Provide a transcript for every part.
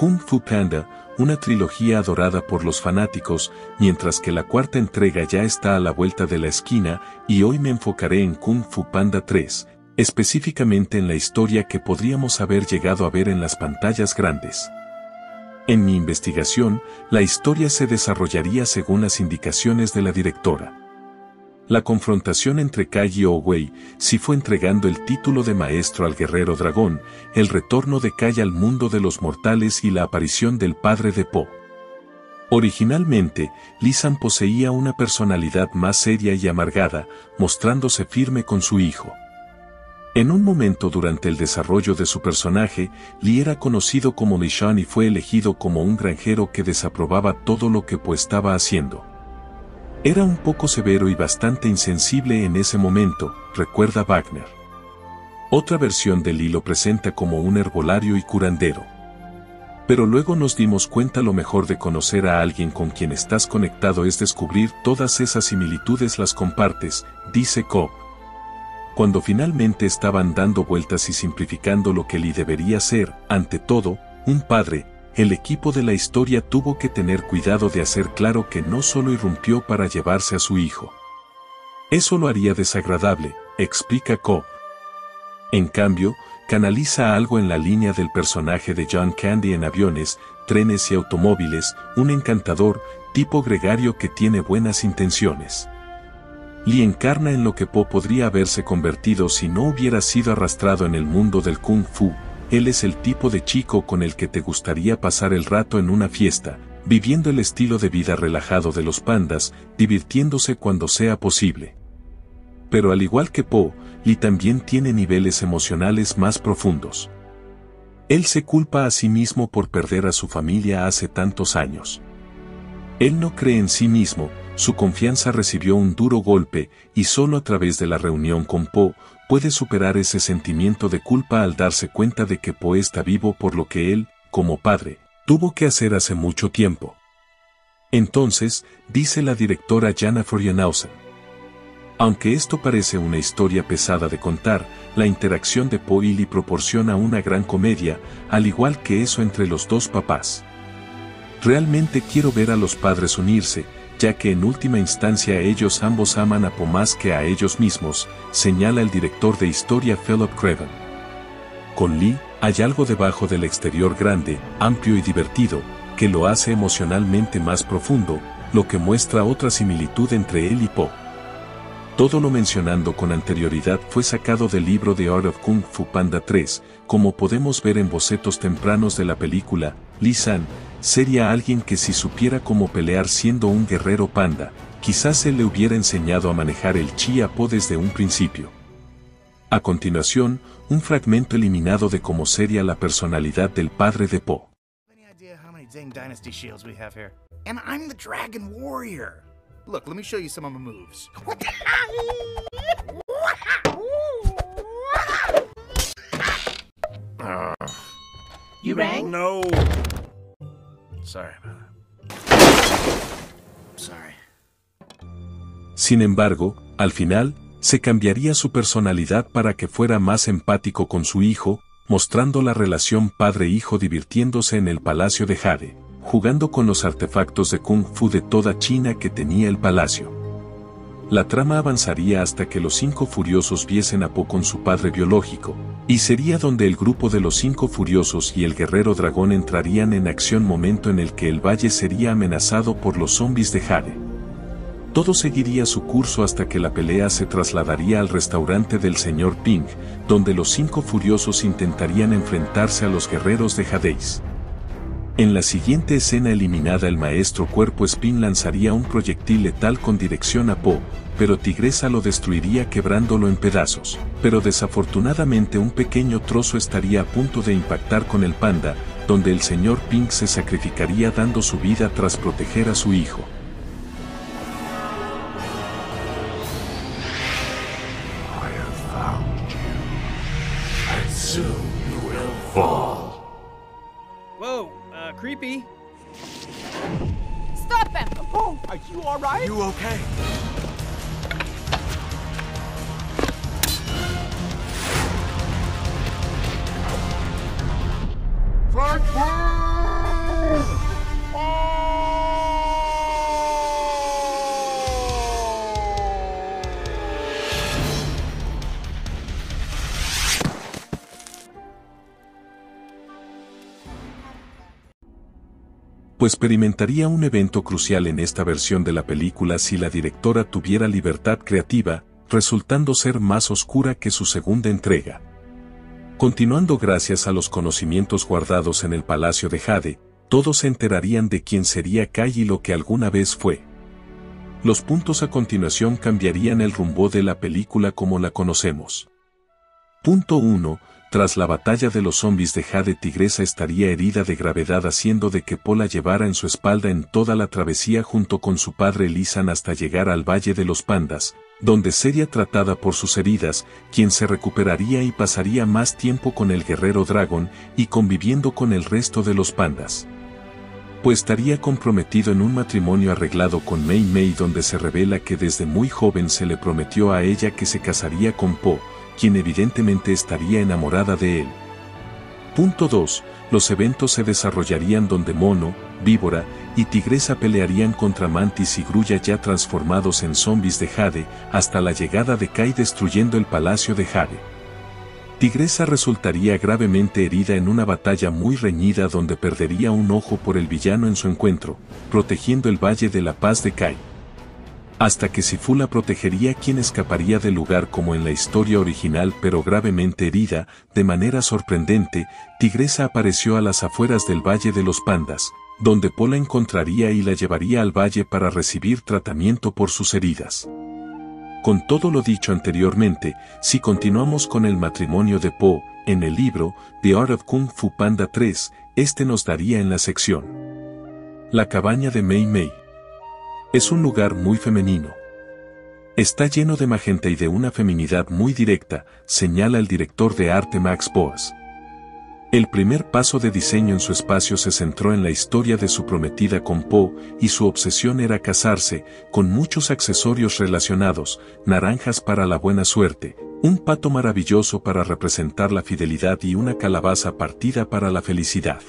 Kung Fu Panda, una trilogía adorada por los fanáticos, mientras que la cuarta entrega ya está a la vuelta de la esquina y hoy me enfocaré en Kung Fu Panda 3, específicamente en la historia que podríamos haber llegado a ver en las pantallas grandes. En mi investigación, la historia se desarrollaría según las indicaciones de la directora. La confrontación entre Kai y Owei si fue entregando el título de maestro al guerrero dragón, el retorno de Kai al mundo de los mortales y la aparición del padre de Po. Originalmente, Lisan poseía una personalidad más seria y amargada, mostrándose firme con su hijo. En un momento durante el desarrollo de su personaje, Li era conocido como Nishan y fue elegido como un granjero que desaprobaba todo lo que Po estaba haciendo. Era un poco severo y bastante insensible en ese momento, recuerda Wagner. Otra versión de Li lo presenta como un herbolario y curandero. Pero luego nos dimos cuenta lo mejor de conocer a alguien con quien estás conectado es descubrir todas esas similitudes las compartes, dice Cobb. Cuando finalmente estaban dando vueltas y simplificando lo que Lee debería ser, ante todo, un padre, el equipo de la historia tuvo que tener cuidado de hacer claro que no solo irrumpió para llevarse a su hijo. Eso lo haría desagradable, explica Cobb. En cambio, canaliza algo en la línea del personaje de John Candy en aviones, trenes y automóviles, un encantador, tipo gregario que tiene buenas intenciones. Lee encarna en lo que Po podría haberse convertido si no hubiera sido arrastrado en el mundo del kung fu. Él es el tipo de chico con el que te gustaría pasar el rato en una fiesta, viviendo el estilo de vida relajado de los pandas, divirtiéndose cuando sea posible. Pero al igual que Po, Lee también tiene niveles emocionales más profundos. Él se culpa a sí mismo por perder a su familia hace tantos años. Él no cree en sí mismo, su confianza recibió un duro golpe y solo a través de la reunión con Po puede superar ese sentimiento de culpa al darse cuenta de que Po está vivo por lo que él, como padre, tuvo que hacer hace mucho tiempo. Entonces, dice la directora Jana Florianausen. Aunque esto parece una historia pesada de contar, la interacción de Po y Lee proporciona una gran comedia, al igual que eso entre los dos papás. Realmente quiero ver a los padres unirse, ya que en última instancia ellos ambos aman a Po más que a ellos mismos, señala el director de historia Philip Craven. Con Lee, hay algo debajo del exterior grande, amplio y divertido, que lo hace emocionalmente más profundo, lo que muestra otra similitud entre él y Po. Todo lo mencionando con anterioridad fue sacado del libro The Art of Kung Fu Panda 3, como podemos ver en bocetos tempranos de la película, Lee San, sería alguien que si supiera cómo pelear siendo un guerrero panda, quizás se le hubiera enseñado a manejar el chi po desde un principio. A continuación, un fragmento eliminado de cómo sería la personalidad del padre de Po. Look, let me show you some of my moves. You rang? No. Sin embargo, al final, se cambiaría su personalidad para que fuera más empático con su hijo, mostrando la relación padre-hijo divirtiéndose en el palacio de Jade, jugando con los artefactos de kung fu de toda China que tenía el palacio. La trama avanzaría hasta que los cinco furiosos viesen a Po con su padre biológico, y sería donde el grupo de los cinco furiosos y el guerrero dragón entrarían en acción momento en el que el valle sería amenazado por los zombies de Jade. Todo seguiría su curso hasta que la pelea se trasladaría al restaurante del señor Ping, donde los cinco furiosos intentarían enfrentarse a los guerreros de Hades. En la siguiente escena eliminada el maestro Cuerpo Spin lanzaría un proyectil letal con dirección a Po, pero Tigresa lo destruiría quebrándolo en pedazos. Pero desafortunadamente un pequeño trozo estaría a punto de impactar con el panda, donde el señor Pink se sacrificaría dando su vida tras proteger a su hijo. creepy. Stop him! Oh, are you all right? You okay? Pues experimentaría un evento crucial en esta versión de la película si la directora tuviera libertad creativa, resultando ser más oscura que su segunda entrega. Continuando gracias a los conocimientos guardados en el Palacio de Jade, todos se enterarían de quién sería Kai y lo que alguna vez fue. Los puntos a continuación cambiarían el rumbo de la película como la conocemos. Punto 1. Tras la batalla de los zombies de Jade Tigresa estaría herida de gravedad haciendo de que Pola llevara en su espalda en toda la travesía junto con su padre Lisan hasta llegar al Valle de los Pandas, donde sería tratada por sus heridas, quien se recuperaría y pasaría más tiempo con el guerrero dragón y conviviendo con el resto de los pandas. Pues estaría comprometido en un matrimonio arreglado con Mei Mei donde se revela que desde muy joven se le prometió a ella que se casaría con Po, quien evidentemente estaría enamorada de él. Punto 2. Los eventos se desarrollarían donde Mono, Víbora y Tigresa pelearían contra Mantis y Grulla ya transformados en zombies de Jade, hasta la llegada de Kai destruyendo el palacio de Jade. Tigresa resultaría gravemente herida en una batalla muy reñida donde perdería un ojo por el villano en su encuentro, protegiendo el Valle de la Paz de Kai. Hasta que Sifula protegería quien escaparía del lugar como en la historia original pero gravemente herida, de manera sorprendente, Tigresa apareció a las afueras del Valle de los Pandas, donde Po la encontraría y la llevaría al valle para recibir tratamiento por sus heridas. Con todo lo dicho anteriormente, si continuamos con el matrimonio de Po, en el libro The Art of Kung Fu Panda 3, este nos daría en la sección. La cabaña de Mei Mei. Es un lugar muy femenino. Está lleno de magenta y de una feminidad muy directa, señala el director de arte Max Boas. El primer paso de diseño en su espacio se centró en la historia de su prometida con Poe y su obsesión era casarse, con muchos accesorios relacionados, naranjas para la buena suerte, un pato maravilloso para representar la fidelidad y una calabaza partida para la felicidad.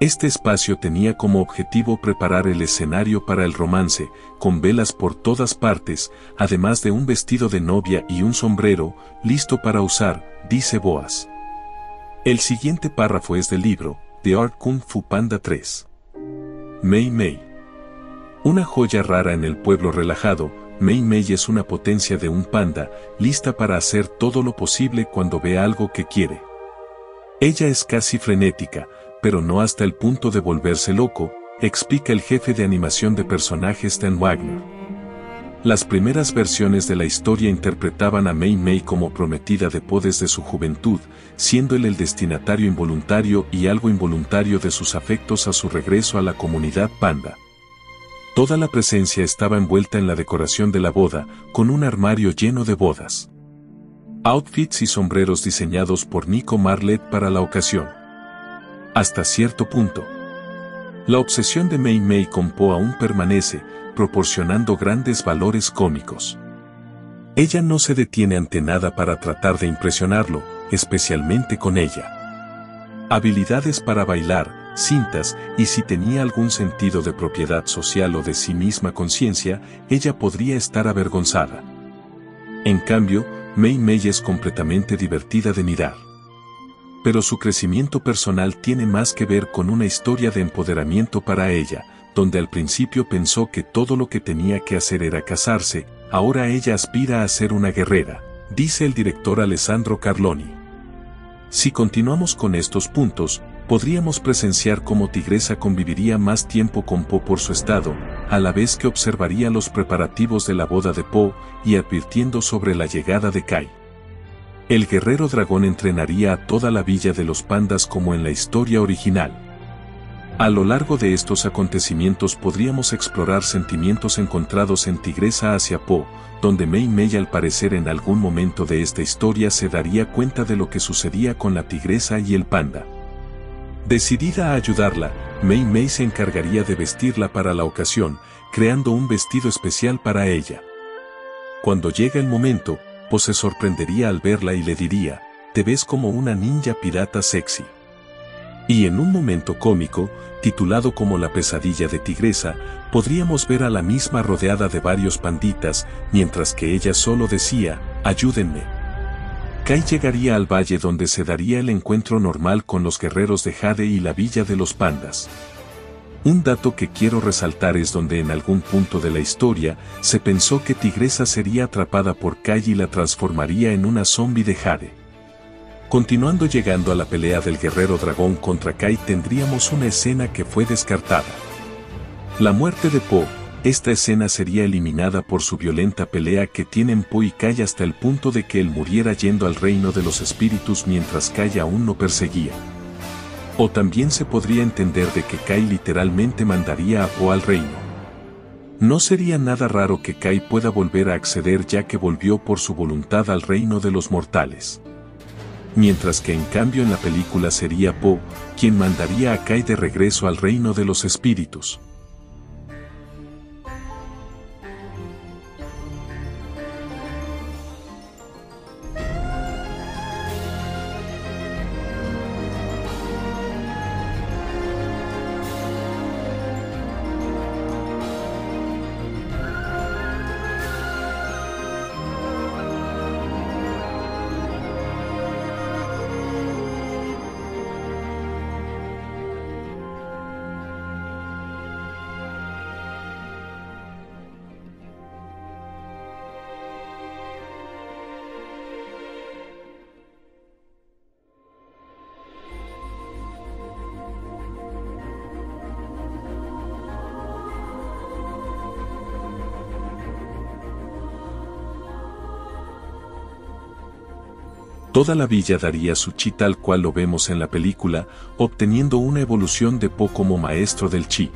Este espacio tenía como objetivo preparar el escenario para el romance, con velas por todas partes, además de un vestido de novia y un sombrero, listo para usar, dice Boas. El siguiente párrafo es del libro, The Art Kung Fu Panda 3. Mei Mei. Una joya rara en el pueblo relajado, Mei Mei es una potencia de un panda, lista para hacer todo lo posible cuando ve algo que quiere. Ella es casi frenética, pero no hasta el punto de volverse loco, explica el jefe de animación de personajes Stan Wagner. Las primeras versiones de la historia interpretaban a Mei Mei como prometida de Po desde su juventud, siendo él el destinatario involuntario y algo involuntario de sus afectos a su regreso a la comunidad panda. Toda la presencia estaba envuelta en la decoración de la boda, con un armario lleno de bodas. Outfits y sombreros diseñados por Nico Marlet para la ocasión. Hasta cierto punto. La obsesión de Mei Mei con Po aún permanece, proporcionando grandes valores cómicos. Ella no se detiene ante nada para tratar de impresionarlo, especialmente con ella. Habilidades para bailar, cintas, y si tenía algún sentido de propiedad social o de sí misma conciencia, ella podría estar avergonzada. En cambio, Mei Mei es completamente divertida de mirar. Pero su crecimiento personal tiene más que ver con una historia de empoderamiento para ella, donde al principio pensó que todo lo que tenía que hacer era casarse, ahora ella aspira a ser una guerrera, dice el director Alessandro Carloni. Si continuamos con estos puntos, podríamos presenciar cómo Tigresa conviviría más tiempo con Po por su estado, a la vez que observaría los preparativos de la boda de Po y advirtiendo sobre la llegada de Kai. El guerrero dragón entrenaría a toda la villa de los pandas como en la historia original. A lo largo de estos acontecimientos podríamos explorar sentimientos encontrados en Tigresa hacia Po, donde Mei Mei al parecer en algún momento de esta historia se daría cuenta de lo que sucedía con la tigresa y el panda. Decidida a ayudarla, Mei Mei se encargaría de vestirla para la ocasión, creando un vestido especial para ella. Cuando llega el momento, Po se sorprendería al verla y le diría, te ves como una ninja pirata sexy. Y en un momento cómico, titulado como La pesadilla de Tigresa, podríamos ver a la misma rodeada de varios panditas, mientras que ella solo decía, ayúdenme. Kai llegaría al valle donde se daría el encuentro normal con los guerreros de Jade y la villa de los pandas. Un dato que quiero resaltar es donde en algún punto de la historia se pensó que Tigresa sería atrapada por Kai y la transformaría en una zombie de Jade. Continuando llegando a la pelea del guerrero dragón contra Kai tendríamos una escena que fue descartada. La muerte de Po, esta escena sería eliminada por su violenta pelea que tienen Po y Kai hasta el punto de que él muriera yendo al reino de los espíritus mientras Kai aún no perseguía. O también se podría entender de que Kai literalmente mandaría a Po al reino. No sería nada raro que Kai pueda volver a acceder ya que volvió por su voluntad al reino de los mortales. Mientras que en cambio en la película sería Po, quien mandaría a Kai de regreso al reino de los espíritus. Toda la villa daría su chi tal cual lo vemos en la película, obteniendo una evolución de Po como maestro del chi.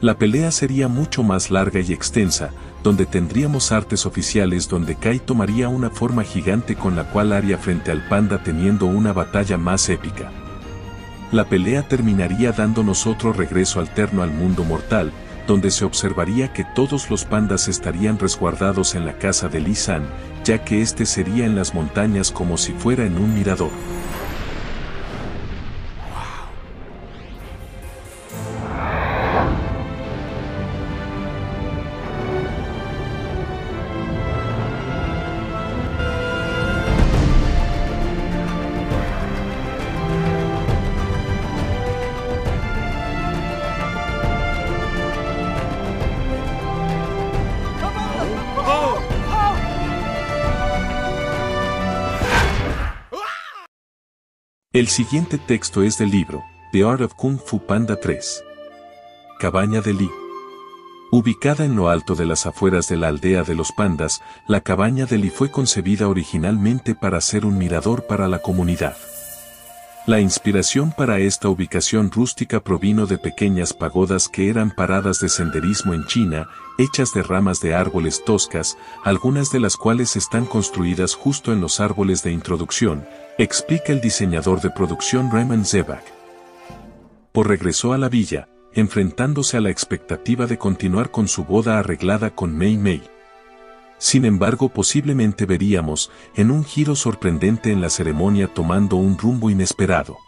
La pelea sería mucho más larga y extensa, donde tendríamos artes oficiales donde Kai tomaría una forma gigante con la cual haría frente al panda teniendo una batalla más épica. La pelea terminaría dándonos otro regreso alterno al mundo mortal, donde se observaría que todos los pandas estarían resguardados en la casa de San, ya que este sería en las montañas como si fuera en un mirador. El siguiente texto es del libro, The Art of Kung Fu Panda 3. Cabaña de Li. Ubicada en lo alto de las afueras de la aldea de los pandas, la cabaña de Li fue concebida originalmente para ser un mirador para la comunidad. La inspiración para esta ubicación rústica provino de pequeñas pagodas que eran paradas de senderismo en China, hechas de ramas de árboles toscas, algunas de las cuales están construidas justo en los árboles de introducción, explica el diseñador de producción Raymond Zebak. Por regresó a la villa, enfrentándose a la expectativa de continuar con su boda arreglada con Mei Mei. Sin embargo, posiblemente veríamos, en un giro sorprendente en la ceremonia tomando un rumbo inesperado.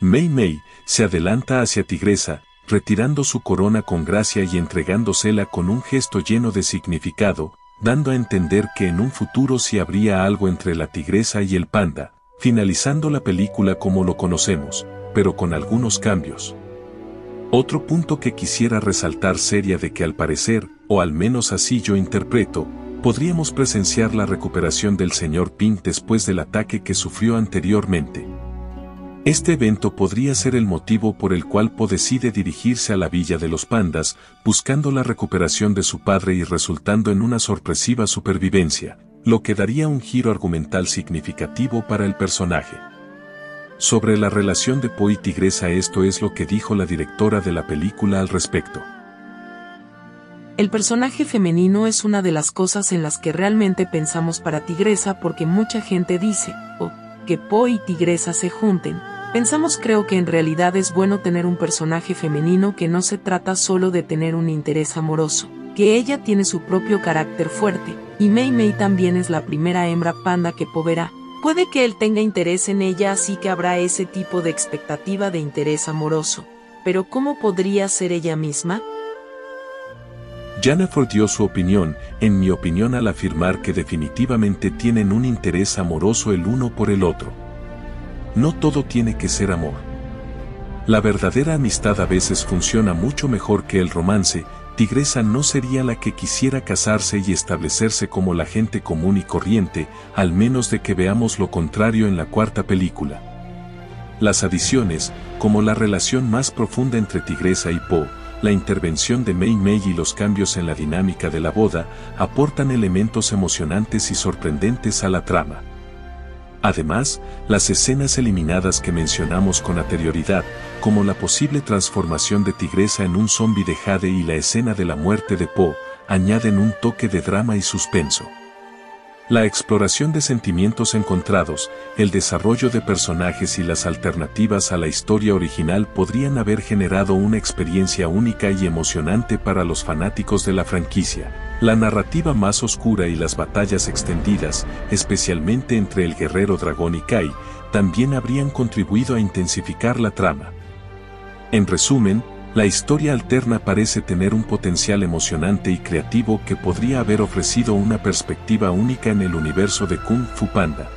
Mei Mei se adelanta hacia Tigresa, retirando su corona con gracia y entregándosela con un gesto lleno de significado, dando a entender que en un futuro sí habría algo entre la tigresa y el panda, finalizando la película como lo conocemos, pero con algunos cambios. Otro punto que quisiera resaltar sería de que al parecer, o al menos así yo interpreto, podríamos presenciar la recuperación del señor Pink después del ataque que sufrió anteriormente. Este evento podría ser el motivo por el cual Po decide dirigirse a la Villa de los Pandas, buscando la recuperación de su padre y resultando en una sorpresiva supervivencia, lo que daría un giro argumental significativo para el personaje. Sobre la relación de Po y Tigresa esto es lo que dijo la directora de la película al respecto. El personaje femenino es una de las cosas en las que realmente pensamos para Tigresa porque mucha gente dice, oh, que Po y Tigresa se junten. Pensamos creo que en realidad es bueno tener un personaje femenino que no se trata solo de tener un interés amoroso, que ella tiene su propio carácter fuerte, y Mei Mei también es la primera hembra panda que Po verá, Puede que él tenga interés en ella así que habrá ese tipo de expectativa de interés amoroso. Pero ¿cómo podría ser ella misma? Jennifer dio su opinión, en mi opinión al afirmar que definitivamente tienen un interés amoroso el uno por el otro. No todo tiene que ser amor. La verdadera amistad a veces funciona mucho mejor que el romance, Tigresa no sería la que quisiera casarse y establecerse como la gente común y corriente, al menos de que veamos lo contrario en la cuarta película. Las adiciones, como la relación más profunda entre Tigresa y Po, la intervención de Mei Mei y los cambios en la dinámica de la boda, aportan elementos emocionantes y sorprendentes a la trama. Además, las escenas eliminadas que mencionamos con anterioridad, como la posible transformación de Tigresa en un zombi de Jade y la escena de la muerte de Po, añaden un toque de drama y suspenso. La exploración de sentimientos encontrados, el desarrollo de personajes y las alternativas a la historia original podrían haber generado una experiencia única y emocionante para los fanáticos de la franquicia. La narrativa más oscura y las batallas extendidas, especialmente entre el guerrero dragón y Kai, también habrían contribuido a intensificar la trama. En resumen, la historia alterna parece tener un potencial emocionante y creativo que podría haber ofrecido una perspectiva única en el universo de Kung Fu Panda.